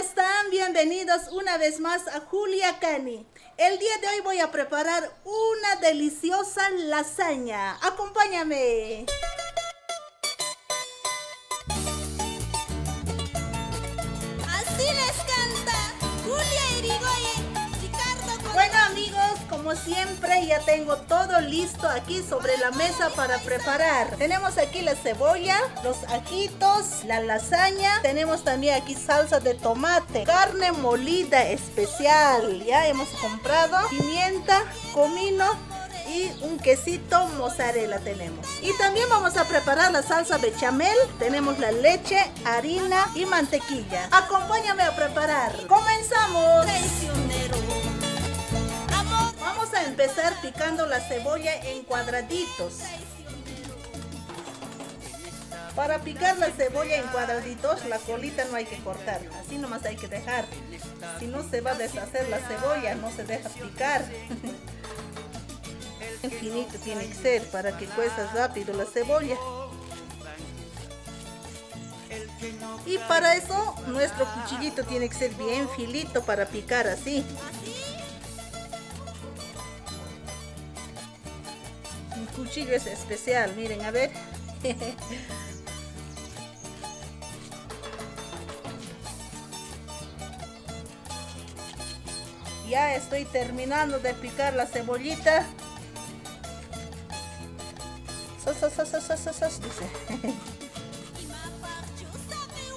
están? Bienvenidos una vez más a Julia Cani. El día de hoy voy a preparar una deliciosa lasaña. Acompáñame. Como siempre ya tengo todo listo aquí sobre la mesa para preparar. Tenemos aquí la cebolla, los ajitos, la lasaña. Tenemos también aquí salsa de tomate, carne molida especial. Ya hemos comprado pimienta, comino y un quesito mozzarella tenemos. Y también vamos a preparar la salsa bechamel. Tenemos la leche, harina y mantequilla. Acompáñame a preparar. ¡Comenzamos! Empezar picando la cebolla en cuadraditos. Para picar la cebolla en cuadraditos, la colita no hay que cortar, así nomás hay que dejar. Si no se va a deshacer la cebolla, no se deja picar. Finito tiene que ser para que cueza rápido la cebolla. Y para eso nuestro cuchillito tiene que ser bien filito para picar así. Cuchillo es especial, miren, a ver. ya estoy terminando de picar la cebollita.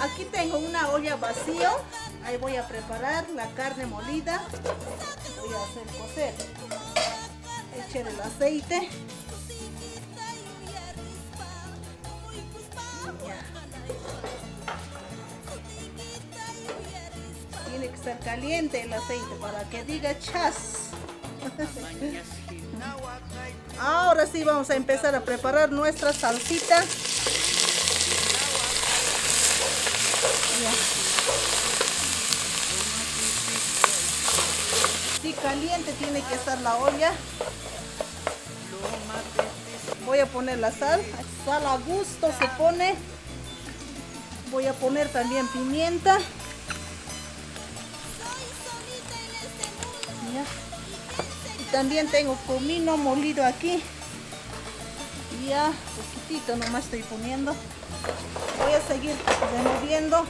Aquí tengo una olla vacío. Ahí voy a preparar la carne molida. Voy a hacer cocer. Echar el aceite. Estar caliente el aceite para que diga chas. Ahora sí vamos a empezar a preparar nuestra salsita. Sí, caliente tiene que estar la olla. Voy a poner la sal. Sal a gusto se pone. Voy a poner también pimienta. Y también tengo comino molido aquí. Ya, poquitito nomás estoy poniendo. Voy a seguir removiendo.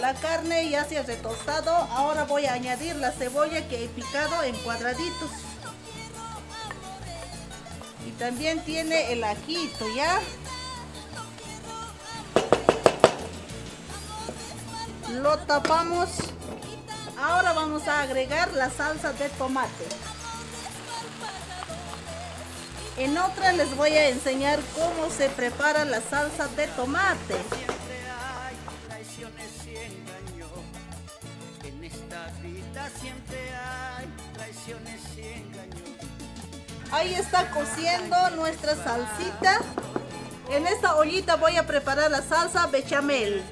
La carne ya se ha retostado. Ahora voy a añadir la cebolla que he picado en cuadraditos. Y también tiene el ajito, ¿ya? Lo tapamos. Ahora vamos a agregar la salsa de tomate. En otra les voy a enseñar cómo se prepara la salsa de tomate. Ahí está cociendo nuestra salsita. En esta ollita voy a preparar la salsa bechamel.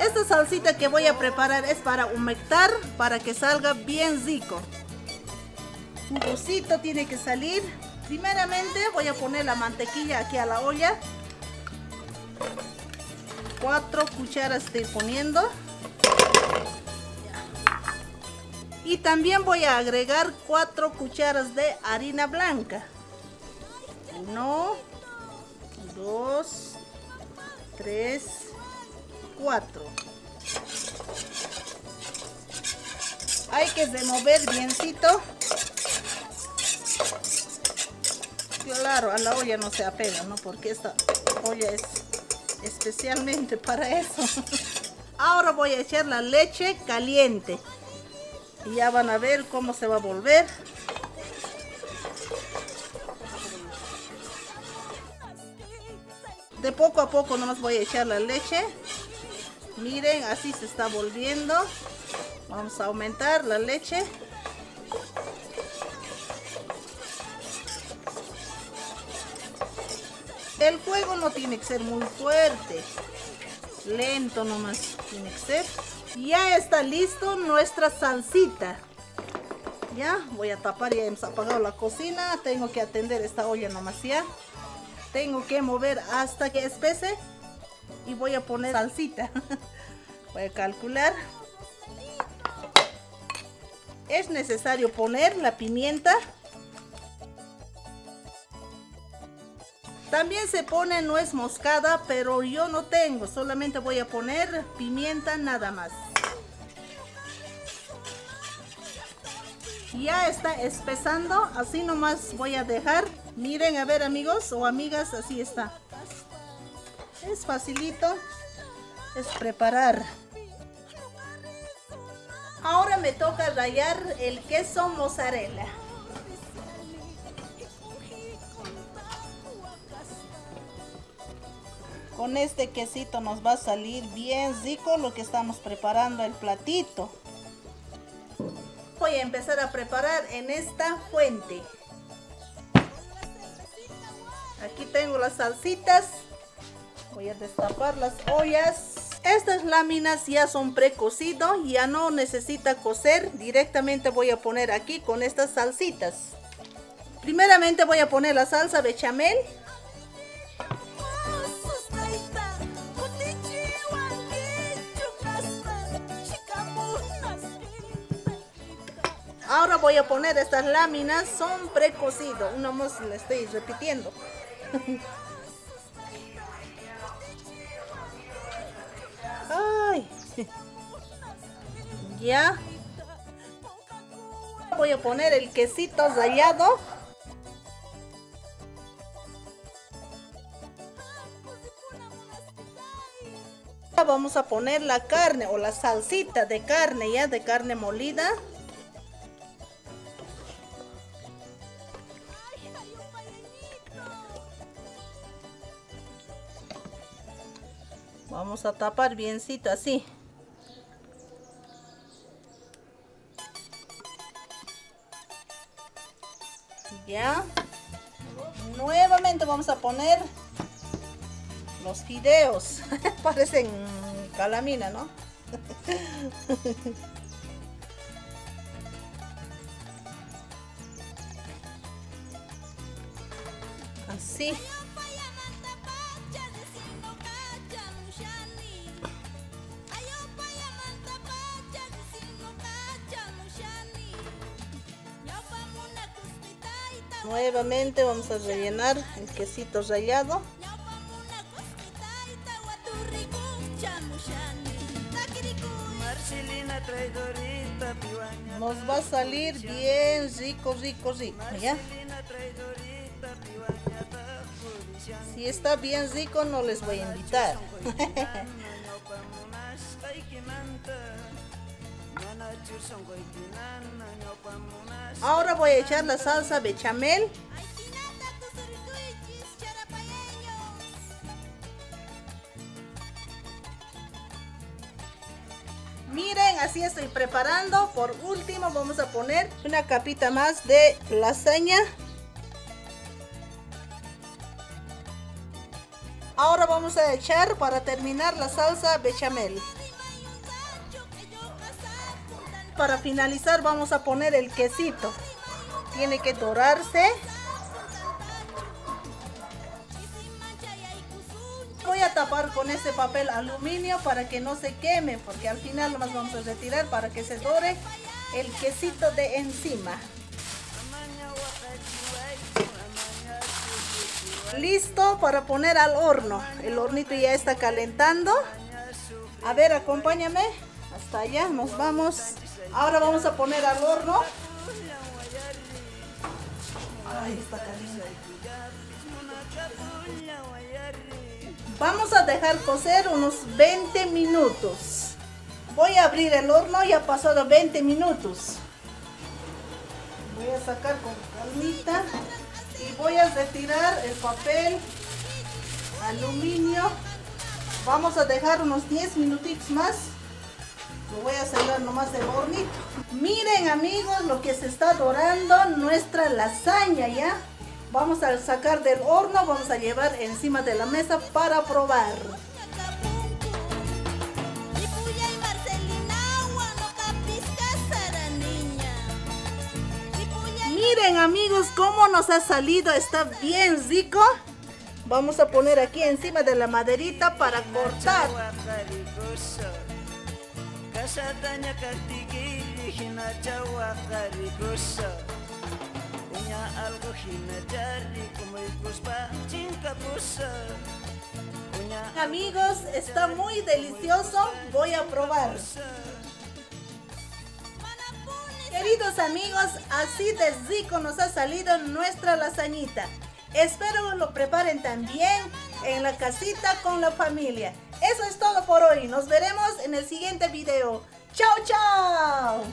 Esta salsita que voy a preparar es para humectar, para que salga bien rico. Jugosito tiene que salir. Primeramente voy a poner la mantequilla aquí a la olla. Cuatro cucharas estoy poniendo. Y también voy a agregar cuatro cucharas de harina blanca. Uno, dos, tres, Hay que remover biencito. Claro, a la olla no se apega, ¿no? Porque esta olla es especialmente para eso. Ahora voy a echar la leche caliente. Y ya van a ver cómo se va a volver. De poco a poco nomás voy a echar la leche. Miren, así se está volviendo. Vamos a aumentar la leche. El fuego no tiene que ser muy fuerte. Lento nomás tiene que ser. Ya está listo nuestra salsita. Ya, voy a tapar, ya hemos apagado la cocina. Tengo que atender esta olla nomás ya. Tengo que mover hasta que espese y voy a poner salsita. voy a calcular. Es necesario poner la pimienta. También se pone nuez moscada, pero yo no tengo. Solamente voy a poner pimienta nada más. Ya está espesando, así nomás voy a dejar. Miren, a ver amigos o amigas, así está. Es facilito, es preparar. Ahora me toca rallar el queso mozzarella. Con este quesito nos va a salir bien rico lo que estamos preparando el platito. Voy a empezar a preparar en esta fuente. Aquí tengo las salsitas. Voy a destapar las ollas. Estas láminas ya son precocido, ya no necesita cocer. Directamente voy a poner aquí con estas salsitas. Primeramente voy a poner la salsa bechamel. Ahora voy a poner estas láminas, son precocido. Una más le estoy repitiendo. Ya. Voy a poner el quesito rallado. Vamos a poner la carne o la salsita de carne ya, de carne molida. Vamos a tapar biencito así. Ya. Nuevamente vamos a poner los fideos. Parecen calamina, ¿no? Así. Nuevamente vamos a rellenar el quesito rallado. Nos va a salir bien rico, rico, rico. Si está bien rico no les voy a invitar. Ahora voy a echar la salsa bechamel. Miren, así estoy preparando. Por último vamos a poner una capita más de lasaña. Ahora vamos a echar para terminar la salsa bechamel. Para finalizar vamos a poner el quesito. Tiene que dorarse. Voy a tapar con ese papel aluminio para que no se queme, porque al final nomás vamos a retirar para que se dore el quesito de encima. Listo para poner al horno. El hornito ya está calentando. A ver, acompáñame. Hasta allá nos vamos. Ahora vamos a poner al horno. Ay, está caliente. Vamos a dejar cocer unos 20 minutos. Voy a abrir el horno, ya ha pasado 20 minutos. Voy a sacar con calmita y voy a retirar el papel aluminio. Vamos a dejar unos 10 minutitos más. Lo voy a cerrar nomás el hornito. Miren amigos lo que se está dorando nuestra lasaña ya. Vamos a sacar del horno, vamos a llevar encima de la mesa para probar. Miren amigos cómo nos ha salido, está bien rico. Vamos a poner aquí encima de la maderita para cortar. Amigos, está muy delicioso. Voy a probar. Queridos amigos, así de rico nos ha salido nuestra lasañita. Espero lo preparen también en la casita con la familia. Eso es todo por hoy. Nos veremos en el siguiente video. ¡Chao, chao!